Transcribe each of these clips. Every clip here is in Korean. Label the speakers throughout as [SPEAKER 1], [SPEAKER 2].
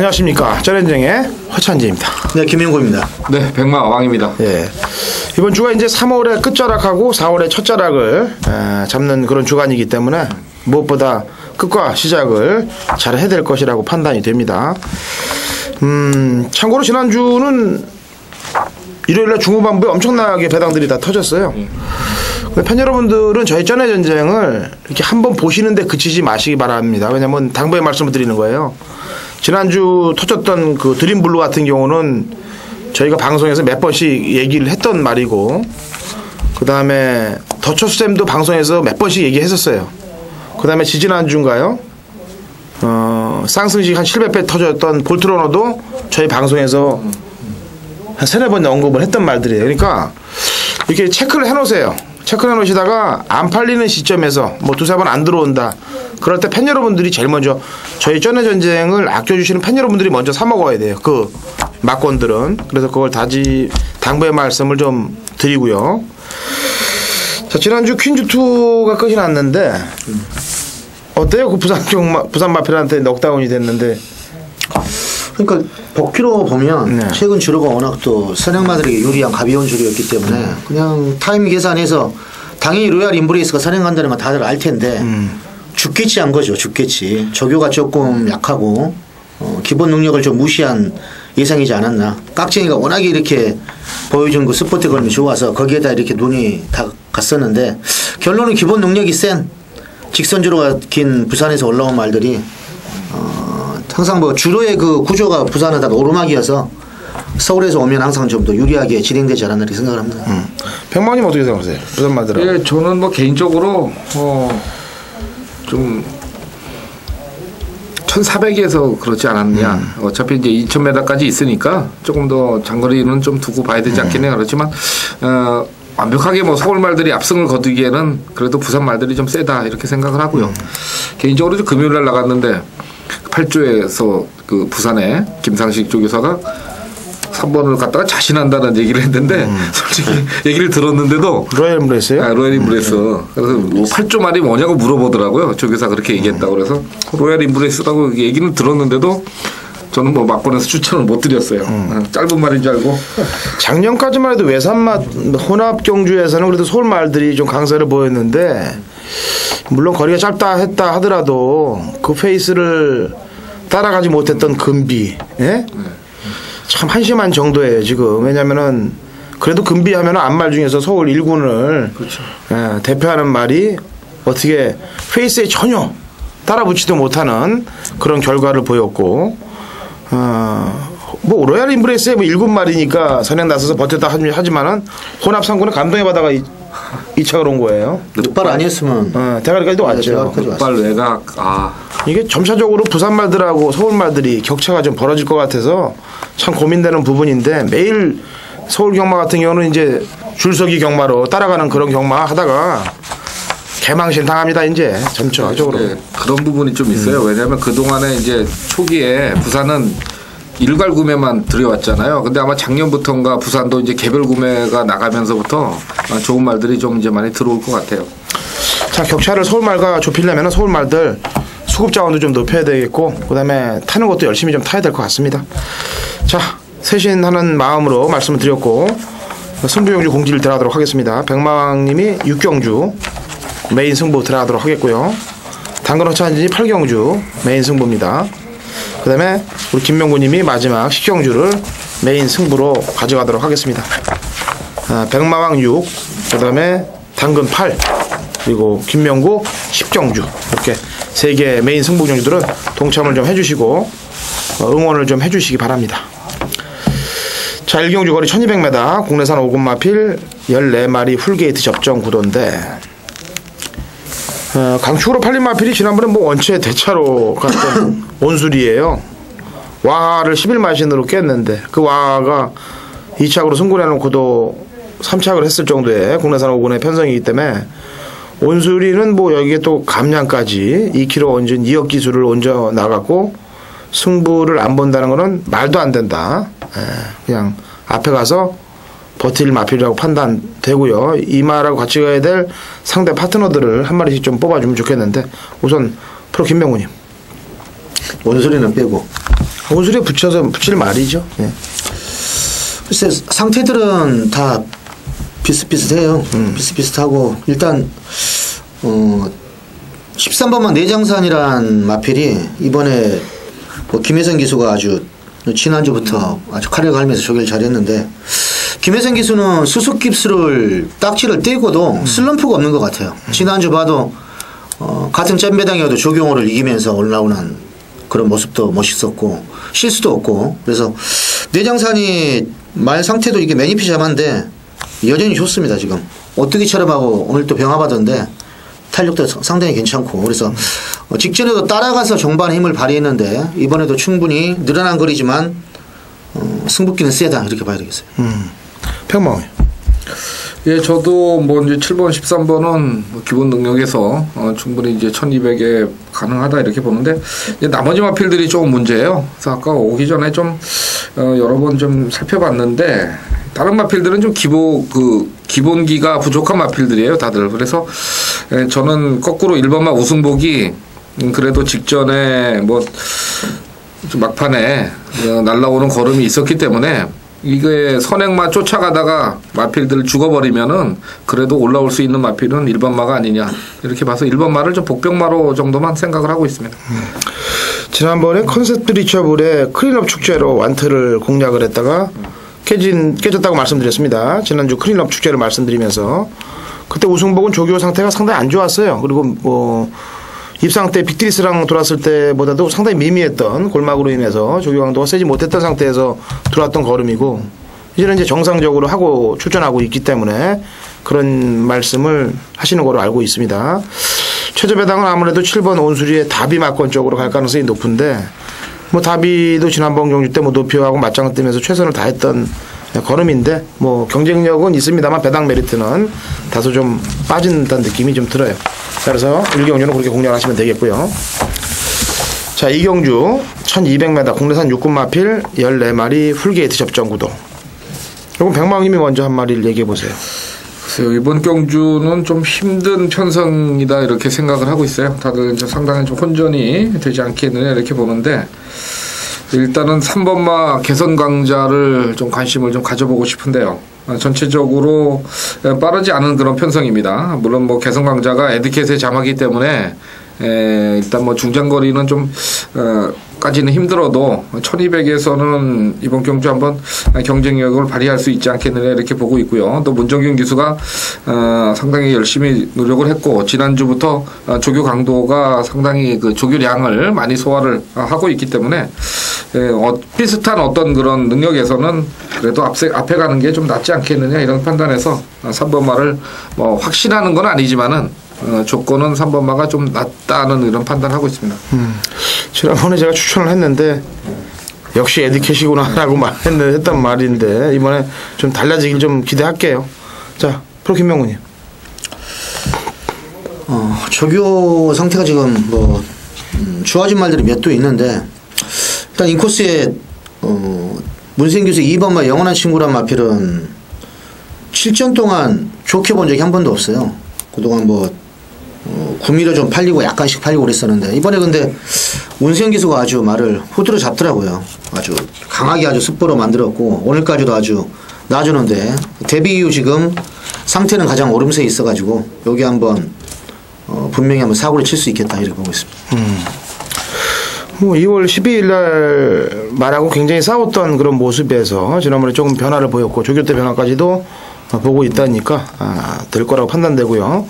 [SPEAKER 1] 안녕하십니까. 쩌렌쟁의 허찬지입니다.
[SPEAKER 2] 네, 김영구입니다.
[SPEAKER 3] 네, 백마 왕입니다.
[SPEAKER 1] 예. 이번 주가 이제 3월의 끝자락하고 4월의 첫자락을 에, 잡는 그런 주간이기 때문에 무엇보다 끝과 시작을 잘 해야 될 것이라고 판단이 됩니다. 음, 참고로 지난주는 일요일날 중후반부에 엄청나게 배당들이 다 터졌어요. 근데 팬 여러분들은 저희 전의 전쟁을 이렇게 한번 보시는데 그치지 마시기 바랍니다. 왜냐면 당부의 말씀을 드리는 거예요. 지난주 터졌던 그 드림블루 같은 경우는 저희가 방송에서 몇 번씩 얘기를 했던 말이고 그 다음에 더처스쌤도 방송에서 몇 번씩 얘기했었어요. 그 다음에 지지난주인가요? 어, 쌍승식 한 700배 터졌던 볼트로너도 저희 방송에서 한 세네 번 언급을 했던 말들이에요. 그러니까 이렇게 체크를 해놓으세요. 체크를 해놓으시다가 안 팔리는 시점에서 뭐 두세 번 안 들어온다. 그럴 때 팬 여러분들이 제일 먼저 저희 쩐의 전쟁을 아껴주시는 팬 여러분들이 먼저 사 먹어야 돼요. 그 막권들은 그래서 그걸 다시 당부의 말씀을 좀 드리고요. 자 지난주 퀸즈 투어가 끝이 났는데 어때요? 그 부산 경마 부산 마필한테 넉다운이 됐는데
[SPEAKER 2] 그러니까 복기로 보면
[SPEAKER 1] 네.
[SPEAKER 2] 최근 주로가 워낙 또 선행마들에게 유리한 가벼운 주로였기 때문에
[SPEAKER 1] 음.
[SPEAKER 2] 그냥 타임 계산해서 당연히 로얄 인브레이스가 선행간다는 건 다들 알 텐데
[SPEAKER 1] 음.
[SPEAKER 2] 죽겠지 한 거죠. 죽겠지. 조교가 조금 약하고 어, 기본 능력을 좀 무시한 예상이지 않았나. 깍쟁이가 워낙에 이렇게 보여준 그 스퍼트 걸음이 좋아서 거기에다 이렇게 눈이 다 갔었는데 결론은 기본 능력이 센 직선주로가 긴 부산에서 올라온 말들이 어, 항상 뭐 주로의 그 구조가 부산은 다 오르막이어서 서울에서 오면 항상 좀 더 유리하게 진행되지 않았나 이렇게 생각을 합니다.
[SPEAKER 1] 음. 백만님 어떻게 생각하세요? 부산 마들하고
[SPEAKER 3] 예, 저는 뭐 개인적으로 어, 좀 1400에서 그렇지 않았냐. 어차피 이제 2000m까지 있으니까 조금 더 장거리는 좀 두고 봐야 되지 않겠냐. 그렇지만 어, 완벽하게 뭐 서울 말들이 압승을 거두기에는 그래도 부산 말들이 좀 세다 이렇게 생각을 하고요. 개인적으로 좀 금요일 날 나갔는데 8조에서 그 부산에 김상식 조교사가 3번을 갖다가 자신한다는 얘기를 했는데 솔직히 얘기를 들었는데도
[SPEAKER 1] 로얄 엠브레스요?
[SPEAKER 3] 아, 로얄 인브레스. 그래서 뭐 8조 말이 뭐냐고 물어보더라고요. 조교사 그렇게 얘기했다고 그래서 로얄 인브레스라고 얘기는 들었는데도 저는 뭐 막권에서 추천을 못 드렸어요. 아, 짧은 말인 줄 알고.
[SPEAKER 1] 작년까지만 해도 외산마 혼합 경주에서는 그래도 서울 말들이 좀 강세를 보였는데 물론 거리가 짧다 했다 하더라도 그 페이스를 따라가지 못했던 금비 예? 참 한심한 정도예요 지금 왜냐면은 그래도 금비 하면 안말 중에서 서울 1군을 예, 대표하는 말이 어떻게 페이스에 전혀 따라붙지도 못하는 그런 결과를 보였고 어, 뭐 로얄 인브레스의 뭐 일곱 마리니까 선행 나서서 버텼다 하지- 하지만은 혼합 상구는 감동의 바다가 이, 이 차가 온 거예요.
[SPEAKER 2] 늑발 아니었으면
[SPEAKER 1] 어, 대가리까지도 왔죠.
[SPEAKER 2] 대가리까지 왔어요.
[SPEAKER 3] 빨 외곽. 아,
[SPEAKER 1] 이게 점차적으로 부산 말들하고 서울 말들이 격차가 좀 벌어질 것 같아서 참 고민되는 부분인데 매일 서울 경마 같은 경우는 이제 줄서기 경마로 따라가는 그런 경마 하다가 개망신 당합니다 이제 점차적으로.
[SPEAKER 3] 예, 그런 부분이 좀 있어요. 왜냐하면 그 동안에 이제 초기에 부산은 일괄 구매만 들여왔잖아요. 근데 아마 작년부터인가 부산도 이제 개별 구매가 나가면서부터 아, 좋은 말들이 좀 이제 많이 들어올 것 같아요.
[SPEAKER 1] 자 격차를 서울 말과 좁히려면 서울 말들 수급 자원도 좀 높여야 되겠고 그 다음에 타는 것도 열심히 좀 타야 될 것 같습니다. 자 쇄신하는 마음으로 말씀을 드렸고 승부경주 공지를 들어가도록 하겠습니다. 백마왕님이 6경주 메인 승부 들어가도록 하겠고요. 당근 허찬진이 8경주 메인 승부입니다. 그 다음에 우리 김명구님이 마지막 10경주를 메인 승부로 가져가도록 하겠습니다. 아, 백마왕 6, 그 다음에 당근 8, 그리고 김명구 10경주 이렇게 세 개 메인 승부 경주들은 동참을 좀 해주시고 어, 응원을 좀 해주시기 바랍니다. 자, 1경주 거리 1200m, 국내산 5군 마필 14마리 full gate 접전 구도인데 어, 강축으로 팔린 마필이 지난번에 뭐 원체 대차로 갔던 온술이에요. 와를 11마신으로 깼는데 그 와가 2착으로 승군해 놓고도 3착을 했을 정도의 국내산 5군의 편성이기 때문에 온수리는 뭐 여기에 또 감량까지 2kg 얹은 2억 기술을 얹어 나갔고 승부를 안 본다는 거는 말도 안 된다. 예, 그냥 앞에 가서 버틸 마필이라고 판단되고요. 이마라고 같이 가야 될 상대 파트너들을 한 마리씩 좀 뽑아주면 좋겠는데 우선 프로 김명훈님.
[SPEAKER 2] 원소리는 빼고
[SPEAKER 1] 온술에 붙여서 붙일 말이죠. 예.
[SPEAKER 2] 글쎄 상태들은 다 비슷비슷해요. 비슷비슷하고 일단 어 13번만 내장산이란 마필이 이번에 뭐 김혜선 기수가 아주 지난주부터 아주 칼을 갈면서 조기를 잘했는데 김혜선 기수는 수속 깁스를 딱지를 떼고도 슬럼프가 없는 것 같아요. 지난주 봐도 어, 같은 잼배당이어도 조경호를 이기면서 올라오는 그런 모습도 멋있었고 실수도 없고. 그래서 내장산이 말 상태도 이게 매니피자만데 여전히 좋습니다 지금. 오뚜기처럼 하고 오늘 또 병합하던데 탄력도 상- 상당히 괜찮고. 그래서 어, 직전에도 따라가서 종반에 힘을 발휘했는데 이번에도 충분히 늘어난 거리지만 어, 승부기는 세다. 이렇게 봐야 되겠어요.
[SPEAKER 1] 평범해.
[SPEAKER 3] 예, 저도 뭐 이제 7번, 13번은 뭐 기본 능력에서 어, 충분히 이제 1200에 가능하다 이렇게 보는데 나머지 마필들이 조금 문제예요. 그래서 아까 오기 전에 좀 어, 여러 번 좀 살펴봤는데 다른 마필들은 좀 기본 그 기본기가 부족한 마필들이에요, 다들. 그래서 예, 저는 거꾸로 1번마 우승복이 음, 그래도 직전에 뭐좀 막판에 어, 날라오는 걸음이 있었기 때문에 이게 선행마 쫓아가다가 마필들 죽어버리면은 그래도 올라올 수 있는 마필은 1번마가 아니냐 이렇게 봐서 1번마를 좀 복병마로 정도만 생각을 하고 있습니다.
[SPEAKER 1] 지난번에 컨셉트 리처블의 클린업 축제로 완트를 공략을 했다가 깨진 깨졌다고 말씀드렸습니다. 지난주 클린업 축제를 말씀드리면서 그때 우승복은 조교 상태가 상당히 안 좋았어요. 그리고 뭐 입상 때 빅트리스랑 돌았을 때보다도 상당히 미미했던 골막으로 인해서 조교 강도가 세지 못했던 상태에서 들어왔던 걸음이고 이제는 이제 정상적으로 하고 출전하고 있기 때문에 그런 말씀을 하시는 거로 알고 있습니다. 최저 배당은 아무래도 7번 온수리의 다비 막권 쪽으로 갈 가능성이 높은데 뭐 다비도 지난번 경주 때뭐 노피하고 맞짱을 뜨면서 최선을 다했던 걸음인데 뭐 경쟁력은 있습니다만 배당 메리트는 다소 좀 빠진 듯한 느낌이 좀 들어요. 그래서 1경주는 그렇게 공략하시면 되겠고요. 자, 2경주 1200m 국내산 육군 마필 14마리 full gate 접전 구도. 이건 백망님이 먼저 한 마리를 얘기해 보세요.
[SPEAKER 3] 글쎄요, 이번 경주는 좀 힘든 편성이다 이렇게 생각을 하고 있어요. 다들 이제 상당히 좀 혼전이 되지 않겠느냐 이렇게 보는데 일단은 3번마 개선 강자를 좀 관심을 좀 가져보고 싶은데요. 아, 전체적으로 빠르지 않은 그런 편성입니다. 물론 뭐 개선 강자가 에드켓의 자마기 때문에 에, 일단 뭐 중장거리는 좀 어, 까지는 힘들어도 1200에서는 이번 경주 한번 경쟁력을 발휘할 수 있지 않겠느냐 이렇게 보고 있고요. 또 문정균 기수가 어, 상당히 열심히 노력을 했고 지난주부터 어, 조교 강도가 상당히 그 조교량을 많이 소화를 어, 하고 있기 때문에 예, 어, 비슷한 어떤 그런 능력에서는 그래도 앞세, 앞에 가는 게 좀 낫지 않겠느냐 이런 판단에서 3번 말을 뭐 확신하는 건 아니지만은 어, 조건은 3번 마가 좀 낫다는 이런 판단하고 있습니다.
[SPEAKER 1] 지난번에 제가 추천을 했는데 역시 에디켓이구나라고 말했는 했단 말인데 이번에 좀 달라지길 좀 기대할게요. 자, 프로 김명훈님.
[SPEAKER 2] 어, 조교 상태가 지금 뭐 음, 좋아진 말들이 몇 도 있는데 일단 인코스에 어, 문생 교수 2번마 영원한 친구란 마필은 7전 동안 좋게 본 적이 한 번도 없어요. 그동안 뭐 어, 구미로 좀 팔리고 약간씩 팔리고 그랬었는데 이번에 근데 문세영 기수가 아주 말을 후드로 잡더라고요. 아주 강하게 아주 습보로 만들었고 오늘까지도 아주 놔주는데 데뷔 이후 지금 상태는 가장 오름세에 있어가지고 여기 한번 어, 분명히 한번 사고를 칠 수 있겠다 이렇게 보고 있습니다.
[SPEAKER 1] 뭐 2월 12일 날 말하고 굉장히 싸웠던 그런 모습에서 지난번에 조금 변화를 보였고 조교 때 변화까지도 어, 보고 있다니까 아, 될 거라고 판단되고요.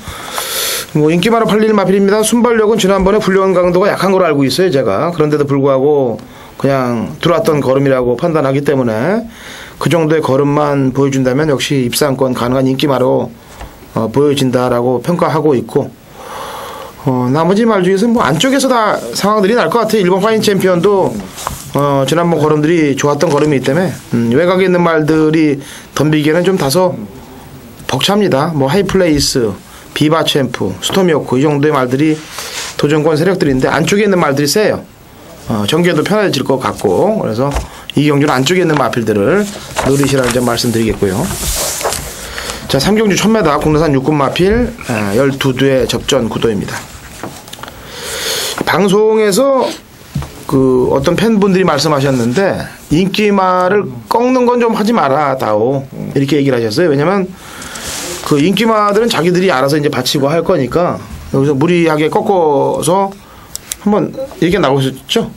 [SPEAKER 1] 뭐 인기 많아 팔리는 마필입니다. 순발력은 지난번에 불륜 강도가 약한 걸로 알고 있어요, 제가. 그런데도 불구하고 그냥 들어왔던 걸음이라고 판단하기 때문에 그 정도의 걸음만 보여준다면 역시 입상권 가능한 인기마로 어, 보여진다라고 평가하고 있고 어, 나머지 말 중에서 뭐 안쪽에서 다 상황들이 날 것 같아요. 일본 파인 챔피언도 어, 지난번 걸음들이 좋았던 걸음이기 때문에 음, 외곽에 있는 말들이 덤비기에는 좀 다소 벅찹니다. 뭐 하이플레이스, 비바 챔프, 스토미오코 이 정도의 말들이 도전권 세력들인데 안쪽에 있는 말들이 세요. 어, 전개도 편해질 것 같고 그래서 이 경주는 안쪽에 있는 마필들을 노리시라는 점 말씀드리겠고요. 자, 3경주 1000m 국내산 육군 마필 12두의 접전 구도입니다. 방송에서 그 어떤 팬분들이 말씀하셨는데 인기말을 꺾는 건 좀 하지 마라 다오 이렇게 얘기를 하셨어요. 왜냐면 그 인기마들은 자기들이 알아서 이제 바치고 할 거니까 여기서 무리하게 꺾어서 한번 얘기 나오셨죠?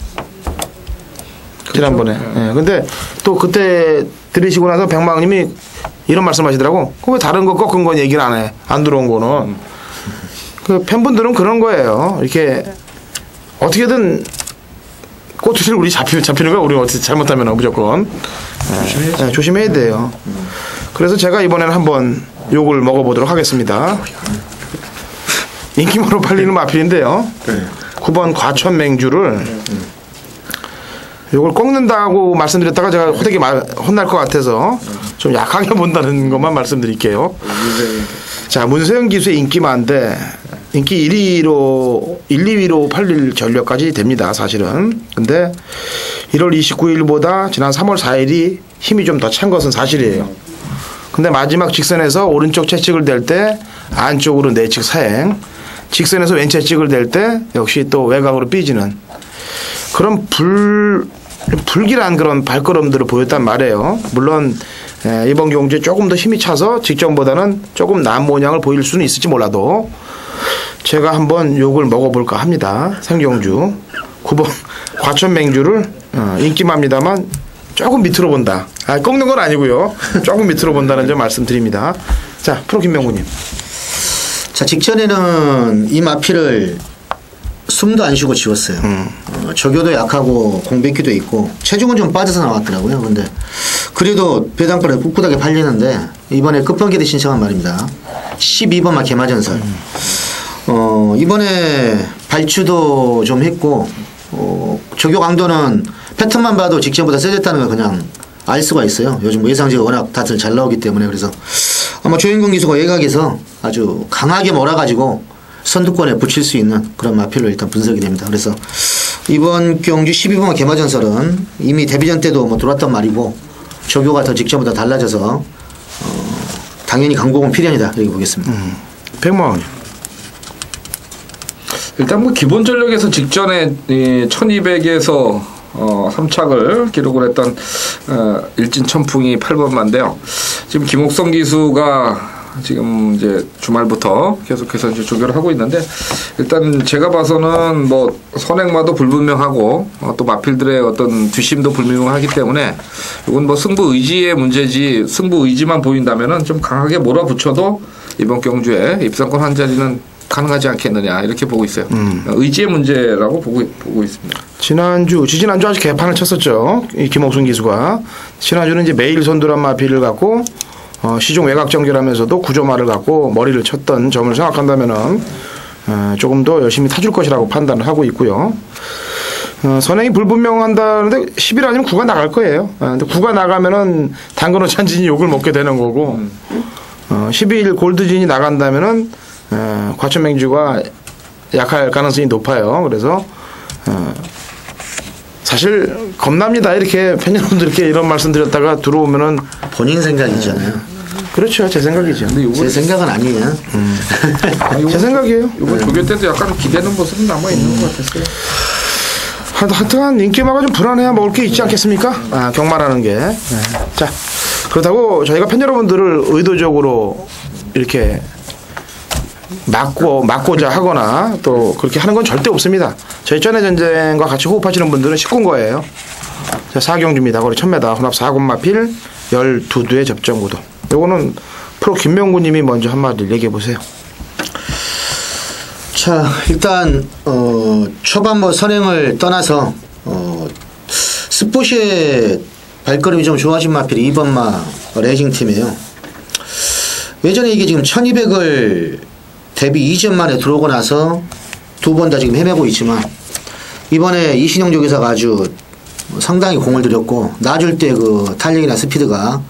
[SPEAKER 1] 지난번에. 예. 근데 또 그때 들으시고 나서 백망님이 이런 말씀하시더라고. 그왜 다른 거 꺾은 건 얘기를 안 해? 안 들어온 거는. 그 팬분들은 그런 거예요. 이렇게 어떻게든 꼬투리를 우리 잡히, 잡히는 거야. 우리 어떻게 잘못하면 무조건. 예, 예, 조심해야 돼요. 그래서 제가 이번에는 한번 욕을 먹어보도록 하겠습니다. 인기모로 팔리는 마필인데요. 9번 과천맹주를 이걸 꺾는다고 말씀드렸다가 제가 호되게 말- 혼날 것 같아서 좀 약하게 본다는 것만 말씀드릴게요. 자, 문세영 기수의 인기만데 인기 1위로 1, 2위로 팔릴 전력까지 됩니다. 사실은. 근데 1월 29일보다 지난 3월 4일이 힘이 좀 더 찬 것은 사실이에요. 근데 마지막 직선에서 오른쪽 채찍을 댈 때 안쪽으로 내측 사행, 직선에서 왼 채찍을 댈 때 역시 또 외곽으로 삐지는 그런 불 불길한 그런 발걸음들을 보였단 말이에요. 물론 에, 이번 경주에 조금 더 힘이 차서 직전보다는 조금 나은 모양을 보일 수는 있을지 몰라도 제가 한번 욕을 먹어볼까 합니다. 생경주 9번 과천맹주를 어, 인기만입니다만 조금 밑으로 본다. 아, 꺾는 건 아니고요. 조금 밑으로 본다는 점 말씀드립니다. 자, 프로 김명구님.
[SPEAKER 2] 자 직전에는 이 마피를 숨도 안 쉬고 지웠어요. 어, 저교도 약하고 공백기도 있고 체중은 좀 빠져서 나왔더라고요. 근데 그래도 배당권에 꿋꿋하게 팔리는데 이번에 끝번기에 신청한 말입니다. 12번마 개마전설. 어, 이번에 발주도 좀 했고 어, 저교 강도는 패턴만 봐도 직전보다 세졌다는 걸 그냥 알 수가 있어요. 요즘 뭐 예상지가 워낙 다들 잘 나오기 때문에 그래서 아마 조인공 기수가 외곽에서 아주 강하게 몰아가지고 선두권에 붙일 수 있는 그런 마필로 일단 분석이 됩니다. 그래서 이번 경주 12번 개마전설은 이미 데뷔전 때도 뭐 들어왔던 말이고 조교가 더 직전보다 달라져서 어, 당연히 강공은 필연이다 이렇게 보겠습니다.
[SPEAKER 1] 백마원님.
[SPEAKER 3] 일단 뭐 기본 전력에서 직전에 1200에서 어, 3착을 기록을 했던 어, 일진 천풍이 8번만인데요. 지금 김옥성 기수가 지금 이제 주말부터 계속해서 이제 조교를 하고 있는데 일단 제가 봐서는 뭐 선행마도 불분명하고 어, 또 마필들의 어떤 뒷심도 불분명하기 때문에 이건 뭐 승부 의지의 문제지 승부 의지만 보인다면은 좀 강하게 몰아붙여도 이번 경주에 입상권 한 자리는 가능하지 않겠느냐 이렇게 보고 있어요. 의지의 문제라고 보고 보고 있습니다.
[SPEAKER 1] 지난주, 지지난주 아주 개판을 쳤었죠. 이 김옥순 기수가. 지난주는 이제 매일 선두란 마피를 갖고 어, 시종 외곽 정결하면서도 구조마를 갖고 머리를 쳤던 점을 생각한다면은 어, 조금 더 열심히 타줄 것이라고 판단을 하고 있고요. 어, 선행이 불분명한다는데 10일 아니면 9가 나갈 거예요. 어, 근데 9가 나가면은 당근호 찬진이 욕을 먹게 되는 거고 어, 12일 골드진이 나간다면은 어, 과천맹주가 약할 가능성이 높아요. 그래서 어, 사실 겁납니다. 이렇게 팬 여러분들께 이런 말씀 드렸다가 들어오면은
[SPEAKER 2] 본인 생각이잖아요.
[SPEAKER 1] 그렇죠. 제 생각이죠.
[SPEAKER 3] 근데 요번
[SPEAKER 2] 제 생각은 아니에요.
[SPEAKER 1] 제 생각이에요.
[SPEAKER 3] 요번 조교 때도 약간 기대는 모습은 남아 있는 것 같았어요.
[SPEAKER 1] 하- 하여튼 인기마가 좀 불안해야 먹을 게 있지 않겠습니까? 아, 경마라는 게. 네. 자, 그렇다고 저희가 팬 여러분들을 의도적으로 이렇게 막고 막고자 하거나 또 그렇게 하는 건 절대 없습니다. 저희 전의 전쟁과 같이 호흡하시는 분들은 식군 거예요. 자, 사경주입니다. 거리 1000m 혼합 4군마필 12두의 접전 구도. 요거는 프로 김명구 님이 먼저 한마디 얘기해 보세요.
[SPEAKER 2] 자 일단 어, 초반 뭐 선행을 떠나서 어, 스포츠의 발걸음이 좀 좋아진 마필이 2번마 레이싱 팀이에요. 예전에 이게 지금 1200을 데뷔 이전 만에 들어오고 나서 두 번 다 지금 헤매고 있지만 이번에 이신영 조교사가 아주 상당히 공을 들였고 놔줄 때 그 탄력이나 스피드가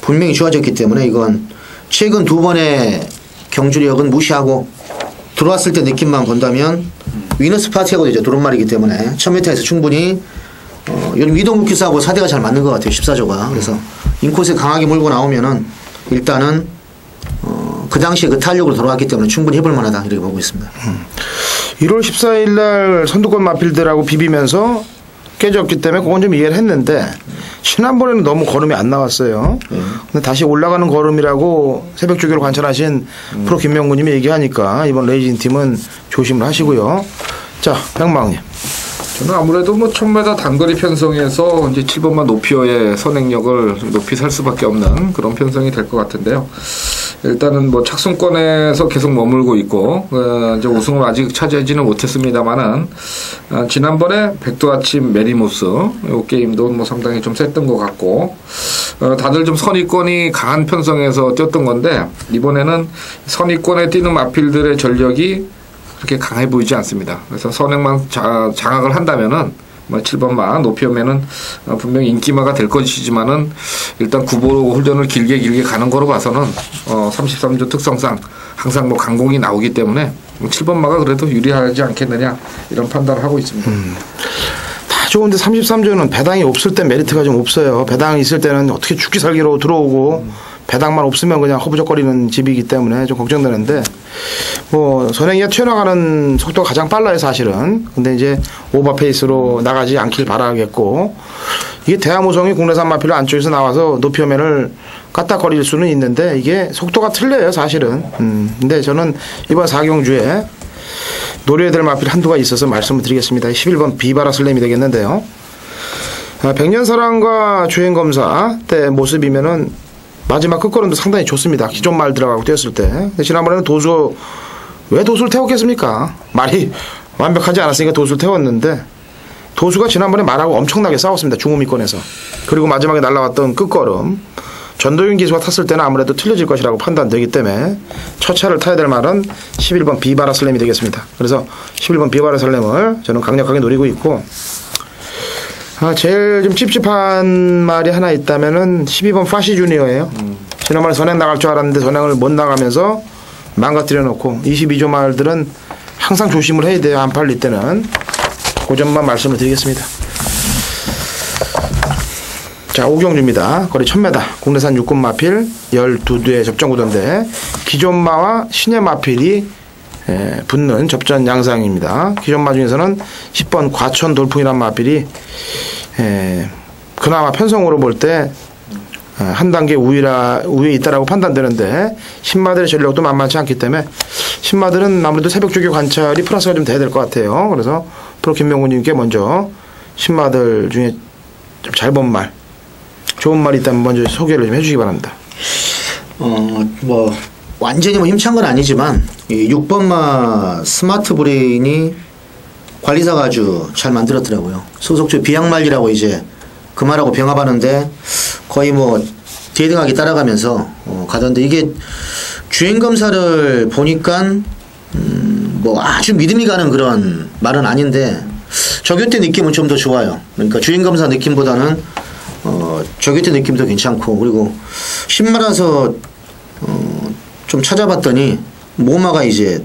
[SPEAKER 2] 분명히 좋아졌기 때문에 이건 최근 두 번의 경주력은 무시하고 들어왔을 때 느낌만 본다면 위너스 파티하고 이제 도론말이기 때문에 1000m에서 충분히 어, 요즘 위동 기사하고 사대가 잘 맞는 것 같아요 14조가. 그래서 인코스에 강하게 몰고 나오면은 일단은 어, 그 당시에 그 탄력으로 돌아왔기 때문에 충분히 해볼 만하다 이렇게 보고 있습니다.
[SPEAKER 1] 1월 14일 날 선두권 마필들하고 비비면서 깨졌기 때문에 그건 좀 이해를 했는데 지난번에는 너무 걸음이 안 나왔어요. 근데 다시 올라가는 걸음이라고 새벽 주기로 관찰하신 프로 김명구님이 얘기하니까 이번 레이징 팀은 조심을 하시고요. 자, 백망님.
[SPEAKER 3] 저는 아무래도 뭐 1000m 단거리 편성에서 이제 7번마 노피어의 선행력을 높이 살 수밖에 없는 그런 편성이 될 것 같은데요. 일단은 뭐 착순권에서 계속 머물고 있고 어, 이제 우승을 아직 차지하지는 못했습니다만은 어, 지난번에 백두아침 메리모스 이 게임도 뭐 상당히 좀 셌던 것 같고 어, 다들 좀 선의권이 강한 편성에서 뛰었던 건데 이번에는 선의권에 뛰는 마필들의 전력이 그렇게 강해 보이지 않습니다. 그래서 선행만 자, 장악을 한다면은 뭐 7번마 노피어면은 어, 분명히 인기마가 될 것이지만은 일단 9보 홀전을 길게 길게 가는 거로 봐서는 어 33조 특성상 항상 뭐 강공이 나오기 때문에 7번마가 그래도 유리하지 않겠느냐 이런 판단을 하고 있습니다.
[SPEAKER 1] 다 좋은데 33조는 배당이 없을 때 메리트가 좀 없어요. 배당이 있을 때는 어떻게 죽기 살기로 들어오고 배당만 없으면 그냥 허부적거리는 집이기 때문에 좀 걱정되는데 뭐 선행이가 튀어나가는 속도가 가장 빨라요 사실은. 근데 이제 오버페이스로 나가지 않길 바라겠고 이게 대하모성이 국내산 마필로 안쪽에서 나와서 높이오면을 까딱거릴 수는 있는데 이게 속도가 틀려요 사실은. 음. 근데 저는 이번 사경주에 노려야 될 마필 한두가 있어서 말씀을 드리겠습니다. 11번 비바라 슬램이 되겠는데요. 아, 백년사랑과 주행검사 때 모습이면은 마지막 끝걸음도 상당히 좋습니다. 기존 말 들어가고 뛰었을 때. 지난번에는 도수, 왜 도수를 태웠겠습니까? 말이 완벽하지 않았으니까 도수를 태웠는데, 도수가 지난번에 말하고 엄청나게 싸웠습니다. 중후미권에서. 그리고 마지막에 날라왔던 끝걸음. 전도윤 기수가 탔을 때는 아무래도 틀려질 것이라고 판단되기 때문에 첫 차를 타야 될 말은 11번 비바라 슬램이 되겠습니다. 그래서 11번 비바라 슬램을 저는 강력하게 노리고 있고 아, 제일 좀 찝찝한 말이 하나 있다면은 12번 파시 주니어예요. 지난번에 선행 나갈 줄 알았는데 선행을 못 나가면서 망가뜨려 놓고 22조 말들은 항상 조심을 해야 돼요. 안 팔릴 때는. 그 점만 말씀을 드리겠습니다. 자, 오경주입니다. 거리 1000m. 국내산 육군 마필 12대 접전 구도인데 기존 마와 신의 마필이 예, 붙는 접전 양상입니다. 기존 마 중에서는 10번 과천 돌풍이란 마필이 예, 그나마 편성으로 볼 때 한 단계 우위라 우위에 있다라고 판단되는데 신마들의 전력도 만만치 않기 때문에 신마들은 아무래도 새벽 주기 관찰이 플러스가 좀 돼야 될 것 같아요. 그래서 프로 김명구님께 먼저 신마들 중에 좀 잘 본 말, 좋은 말이 있다면 먼저 소개를 좀 해주시기 바랍니다.
[SPEAKER 2] 어, 뭐, 완전히 뭐 힘찬 건 아니지만, 이 6번마 스마트 브레인이 관리사가 아주 잘 만들었더라고요. 소속주 비양말이라고 이제 그 말하고 병합하는데 거의 뭐 대등하게 따라가면서 어, 가던데 이게 주행 검사를 보니까 음, 뭐 아주 믿음이 가는 그런 말은 아닌데 적요 때 느낌은 좀 더 좋아요. 그러니까 주행 검사 느낌보다는 어, 적요 때 느낌도 괜찮고 그리고 신마라서 어, 좀 찾아봤더니 모마가 이제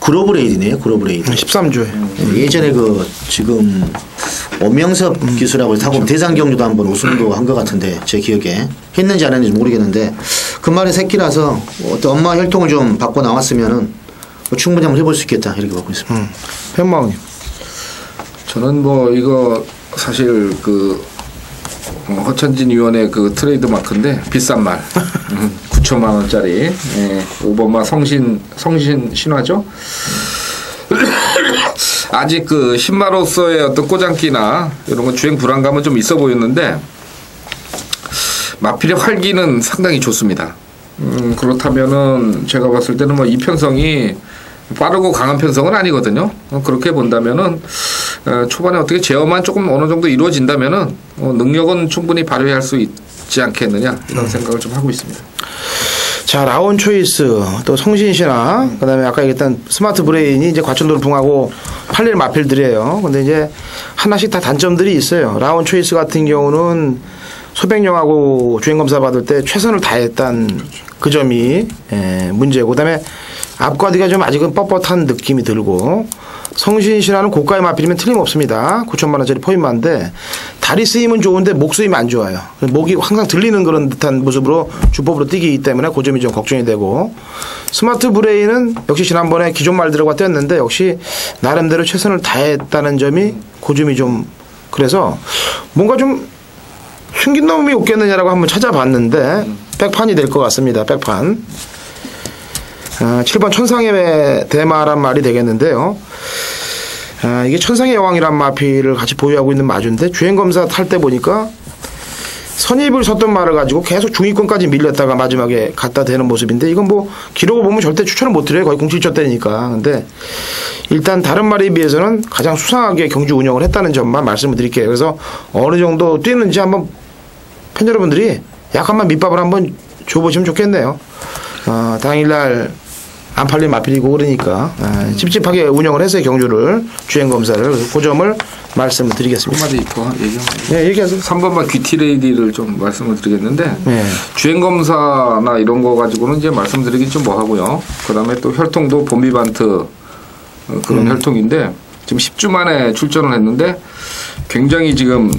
[SPEAKER 2] 그로브레이드네요. 그로브레이드.
[SPEAKER 1] 13조에.
[SPEAKER 2] 예전에 그 지금 오명섭 기수라고 타고 대상 경주도 한번 우승도 한 것 같은데 제 기억에 했는지 안 했는지 모르겠는데 그 말의 새끼라서 어떤 엄마 혈통을 좀 받고 나왔으면은 뭐 충분히 한번 해볼 수 있겠다 이렇게 보고 있습니다.
[SPEAKER 1] 음. 현마님.
[SPEAKER 3] 저는 뭐 이거 사실 그 어, 허천진 위원의 그 트레이드 마크인데 비싼 말 음, 9천만 원짜리 예, 5번마 성신 성신 신화죠. 아직 그 신마로서의 어떤 꼬장기나 이런 거 주행 불안감은 좀 있어 보였는데 마필의 활기는 상당히 좋습니다. 음, 그렇다면은 제가 봤을 때는 뭐 이 편성이 빠르고 강한 편성은 아니거든요. 어, 그렇게 본다면은 어, 초반에 어떻게 제어만 조금 어느 정도 이루어진다면은 어, 능력은 충분히 발휘할 수 있지 않겠느냐 이런 생각을 좀 하고 있습니다.
[SPEAKER 1] 자, 라온 초이스, 또 성신시나, 그 다음에 아까 얘기했던 스마트 브레인이 이제 과천돌풍하고 팔릴 마필들이에요. 근데 이제 하나씩 다 단점들이 있어요. 라온 초이스 같은 경우는 소백령하고 주행검사 받을 때 최선을 다했던 그 점이 예, 문제고, 그 다음에 앞과뒤가 좀 아직은 뻣뻣한 느낌이 들고, 성신시나는 고가의 마필이면 틀림없습니다. 9천만 원짜리 포입마인데 다리 쓰임은 좋은데 목 쓰임이 안 좋아요. 목이 항상 들리는 그런 듯한 모습으로 주법으로 뛰기 때문에 그 점이 좀 걱정이 되고 스마트 브레인은 역시 지난번에 기존 말 들어가 뛰었는데 역시 나름대로 최선을 다했다는 점이 그 점이 좀 그래서 뭔가 좀 숨긴 놈이 없겠느냐라고 한번 찾아봤는데 백판이 될 것 같습니다. 백판. 아, 7번 천상의 대마란 말이 되겠는데요. 아, 이게 천상의 여왕이란 마필을 같이 보유하고 있는 마주인데 주행검사 탈 때 보니까 선입을 섰던 말을 가지고 계속 중위권까지 밀렸다가 마지막에 갖다 대는 모습인데 이건 뭐 기록을 보면 절대 추천을 못 드려요. 거의 공칠초 때니까. 근데 일단 다른 말에 비해서는 가장 수상하게 경주 운영을 했다는 점만 말씀을 드릴게요. 그래서 어느 정도 뛰는지 한번 팬 여러분들이 약간만 밑밥을 한번 줘보시면 좋겠네요. 어, 당일날 안 팔린 마필이고 그러니까 아, 찝찝하게 운영을 했어요 경주를 주행 검사를 그 점을 말씀을 드리겠습니다.
[SPEAKER 3] 한마디 더 얘기하면
[SPEAKER 1] 네, 얘기하세요.
[SPEAKER 3] 3번만 귀티레이디를 좀 말씀을 드리겠는데
[SPEAKER 1] 네.
[SPEAKER 3] 주행 검사나 이런 거 가지고는 이제 말씀드리긴 좀 뭐하고요. 그다음에 또 혈통도 봄비반트 어, 그런 혈통인데 지금 10주 만에 출전을 했는데 굉장히 지금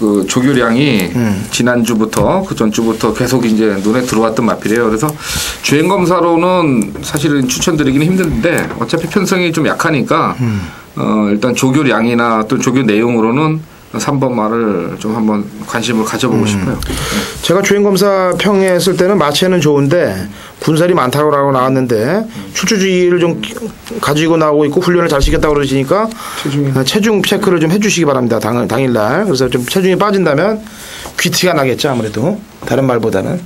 [SPEAKER 3] 그 조교량이 지난주부터 그 전주부터 계속 이제 눈에 들어왔던 마필이에요. 그래서 주행 검사로는 사실은 추천드리기는 힘든데 어차피 편성이 좀 약하니까 어 일단 조교량이나 또 조교 내용으로는 3번 말을 좀 한번 관심을 가져보고 싶어요.
[SPEAKER 1] 제가 주행 검사 평했을 때는 마체는 좋은데 군살이 많다고 나왔는데 출주주의를 좀 가지고 나오고 있고 훈련을 잘 시켰다고 그러시니까
[SPEAKER 3] 체중이.
[SPEAKER 1] 어, 체중 체크를 좀 해주시기 바랍니다. 당, 당일날 그래서 좀 체중이 빠진다면 귀티가 나겠죠 아무래도 다른 말보다는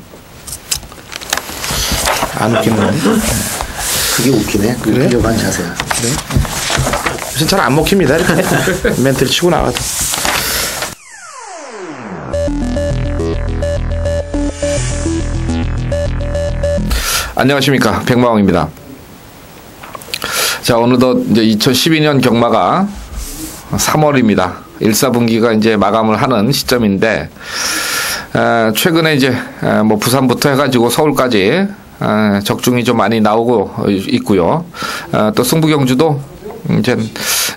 [SPEAKER 1] 안 웃기는 건
[SPEAKER 2] 그게 웃기네. 그? 웃기려고 한 자세야.
[SPEAKER 1] 요새 잘안 먹힙니다 이렇게 멘트를 치고 나가도
[SPEAKER 3] 안녕하십니까 백마왕입니다. 자 어느덧 이제 2012년 경마가 3월입니다. 1, 4분기가 이제 마감을 하는 시점인데 에, 최근에 이제 에, 뭐 부산부터 해가지고 서울까지 에, 적중이 좀 많이 나오고 있고요. 에, 또 승부 경주도 이제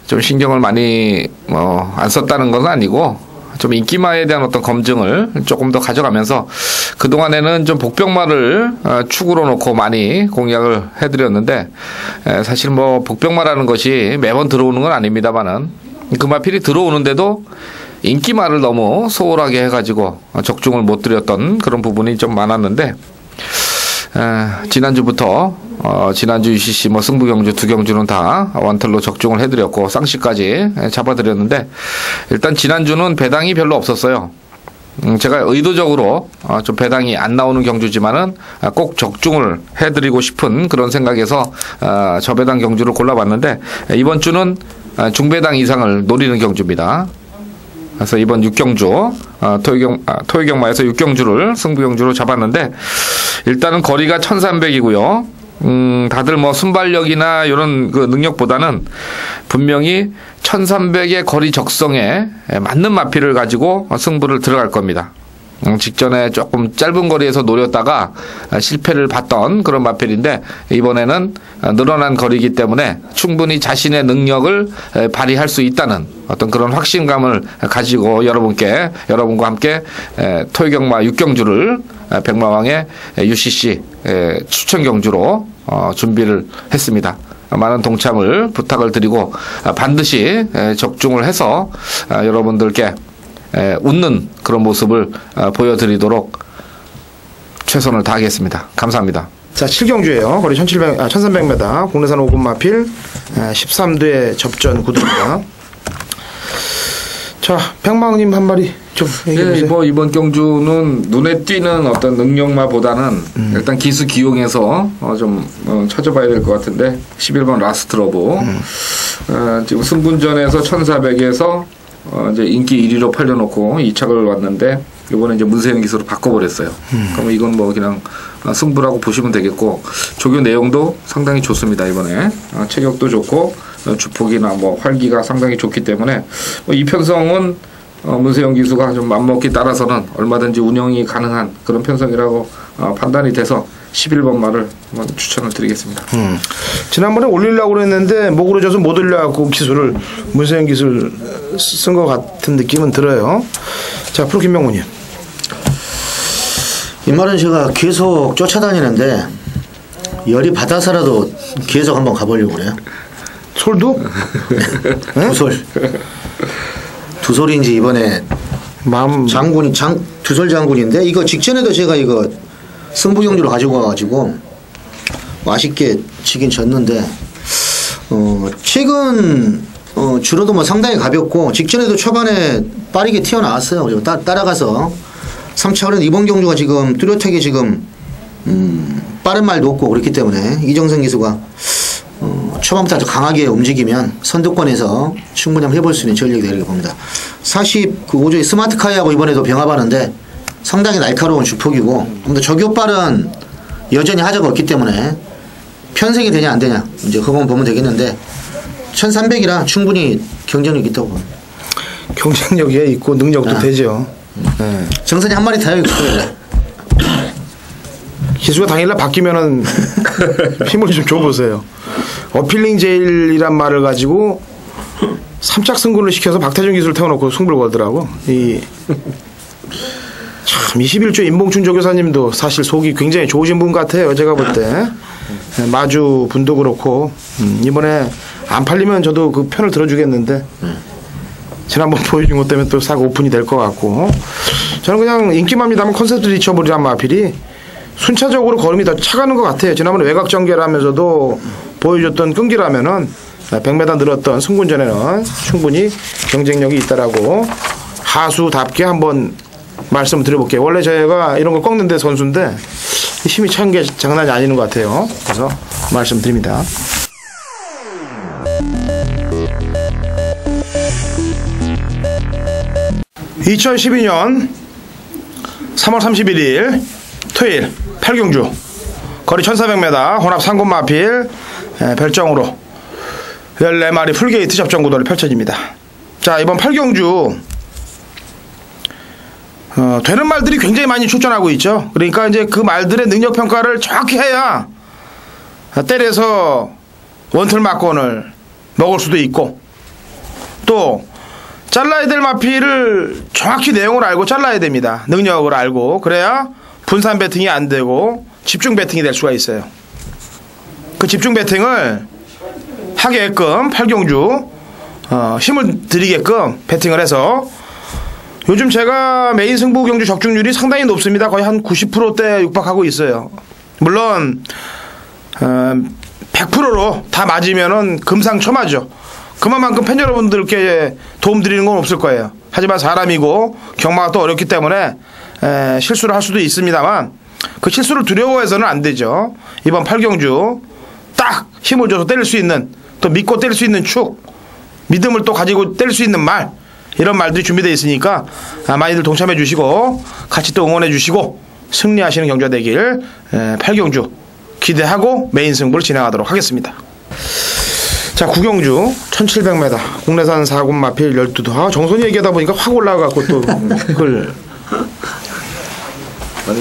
[SPEAKER 3] 좀 신경을 많이 뭐 안 썼다는 건 아니고 좀 인기마에 대한 어떤 검증을 조금 더 가져가면서 그동안에는 좀 복병마를 어, 축으로 놓고 많이 공략을 해드렸는데 에, 사실 뭐 복병마라는 것이 매번 들어오는 건 아닙니다만은 금마필이 들어오는데도 인기마를 너무 소홀하게 해가지고 적중을 못 드렸던 그런 부분이 좀 많았는데 에, 지난주부터 어, 지난주 UCC 뭐 승부 경주 두 경주는 다 원털로 적중을 해드렸고 쌍시까지 에, 잡아드렸는데 일단 지난주는 배당이 별로 없었어요. 음, 제가 의도적으로 어, 좀 배당이 안 나오는 경주지만은 아, 꼭 적중을 해드리고 싶은 그런 생각에서 어, 저배당 경주를 골라봤는데 에, 이번 주는 아, 중배당 이상을 노리는 경주입니다. 그래서 이번 육경주 어, 토요경 아, 토요경마에서 육경주를 승부경주로 잡았는데 일단은 거리가 1,300이고요. 음, 다들 뭐 순발력이나 이런 그 능력보다는 분명히 1300의 거리 적성에 맞는 마피를 가지고 승부를 들어갈 겁니다. 음, 직전에 조금 짧은 거리에서 노렸다가 실패를 봤던 그런 마필인데 이번에는 늘어난 거리이기 때문에 충분히 자신의 능력을 에, 발휘할 수 있다는 어떤 그런 확신감을 가지고 여러분께 여러분과 함께 에, 토요경마 육경주를 에, 백마왕의 UCC 에, 추천 경주로 어, 준비를 했습니다. 많은 동참을 부탁을 드리고 아, 반드시 에, 적중을 해서 아, 여러분들께 에, 웃는 그런 모습을 어, 보여드리도록 최선을 다하겠습니다. 감사합니다.
[SPEAKER 1] 자, 7경주예요. 거리 1700, 아, 1300m. 국내산 5군 마필 13대 접전 구도입니다. 자, 백망님 한 마리 좀 얘기해
[SPEAKER 3] 네,
[SPEAKER 1] 보세요.
[SPEAKER 3] 뭐 이번 경주는 눈에 띄는 어떤 능력마보다는 일단 기수 기용해서 어, 좀 어, 찾아봐야 될 것 같은데 11번 라스트 러브 어, 지금 승군전에서 1400에서 어, 이제 인기 1위로 팔려놓고 2착을 왔는데 이번에 이제 문세영 기수로 바꿔버렸어요. 그러면 이건 뭐 그냥 어, 승부라고 보시면 되겠고 조교 내용도 상당히 좋습니다 이번에 어, 체격도 좋고 어, 주폭이나 뭐 활기가 상당히 좋기 때문에 뭐 이 편성은 어, 문세영 기수가 좀 맘먹기 따라서는 얼마든지 운영이 가능한 그런 편성이라고 어, 판단이 돼서 11번 말을 한번 추천을 드리겠습니다.
[SPEAKER 1] 음. 지난번에 올리려고 그랬는데 목으로 져서 못 올려갖고 기술을 문세영 기술 쓴 것 같은 느낌은 들어요. 자, 프로 김명훈님.
[SPEAKER 2] 이 말은 제가 계속 쫓아다니는데 열이 받아서라도 계속 한번 가보려고 그래요.
[SPEAKER 1] 솔도?
[SPEAKER 2] 두 솔. 두 솔인지 이번에
[SPEAKER 1] 마음
[SPEAKER 2] 장군이 장 두솔 장군인데 이거 직전에도 제가 이거 승부 경주를 가지고 와가지고 맛있게 지긴 졌는데 어 최근 어 주로도 뭐 상당히 가볍고 직전에도 초반에 빠르게 튀어나왔어요. 따, 따라가서 3차원은 이번 경주가 지금 뚜렷하게 지금 음 빠른 말도 없고 그렇기 때문에 이정성 기수가 어, 초반부터 아주 강하게 움직이면 선두권에서 충분히 한번 해볼 수 있는 전력이 되리고 봅니다. 40, 그 5조의 스마트카이하고 이번에도 병합하는데 상당히 날카로운 주폭이고, 근데 저교발은 여전히 하자가 없기 때문에 편색이 되냐 안 되냐, 이제 그건 보면 되겠는데, 1300이라 충분히 경쟁력이 있다고 봅니다.
[SPEAKER 1] 경쟁력이 있고 능력도
[SPEAKER 2] 아.
[SPEAKER 1] 되죠. 네.
[SPEAKER 2] 정선이 한 마리 타요.
[SPEAKER 1] 기수가 당일날 바뀌면은 힘을 좀 줘보세요. 어필링 제일이란 말을 가지고 삼착 승군을 시켜서 박태준 기수를 태워놓고 승부를 걸더라고. 이 참 21조 임봉춘 조교사님도 사실 속이 굉장히 좋으신 분 같아요. 제가 볼 때. 마주 분도 그렇고 음, 이번에 안 팔리면 저도 그 편을 들어주겠는데 지난번 보여준 것 때문에 또싹 오픈이 될 것 같고 저는 그냥 인기마입니다만 컨셉트 리처블이란 마필이 순차적으로 걸음이 더 차가는 것 같아요. 지난번에 외곽 전개라면서도 보여줬던 끈기라면은 100m 늘었던 승군전에는 충분히 경쟁력이 있다라고 하수답게 한번 말씀을 드려볼게요. 원래 저희가 이런 걸 꺾는데 선수인데 힘이 찬 게 장난이 아닌 것 같아요. 그래서 말씀드립니다. (2012년 3월 31일) 토요일 8경주 거리 1400m 혼합 상군 마필 에, 별정으로 14마리 full gate 접전 구도를 펼쳐집니다. 자 이번 8경주 어, 되는 말들이 굉장히 많이 출전하고 있죠. 그러니까 이제 그 말들의 능력 평가를 정확히 해야 때려서 원틀 막권을 먹을 수도 있고 또 잘라야 될 마피를 정확히 내용을 알고 잘라야 됩니다. 능력을 알고 그래야 분산 배팅이 안 되고 집중 배팅이 될 수가 있어요. 그 집중 배팅을 하게끔 팔경주 어, 힘을 들이게끔 배팅을 해서 요즘 제가 메인 승부 경주 적중률이 상당히 높습니다. 거의 한 90%대 육박하고 있어요. 물론 어, 100%로 다 맞으면은 금상첨화죠. 그만큼 팬 여러분들께 도움 드리는 건 없을 거예요. 하지만 사람이고 경마가 또 어렵기 때문에 에, 실수를 할 수도 있습니다만 그 실수를 두려워해서는 안 되죠. 이번 팔경주 딱 힘을 줘서 때릴 수 있는 또 믿고 때릴 수 있는 축 믿음을 또 가지고 때릴 수 있는 말 이런 말들이 준비되어 있으니까 아, 많이들 동참해 주시고 같이 또 응원해 주시고 승리하시는 경주가 되길 에, 팔경주 기대하고 메인 승부를 진행하도록 하겠습니다. 자, 구경주 1700m 국내산 4군 마필 12도. 아, 정선이 얘기하다 보니까 확 올라가고 또 그걸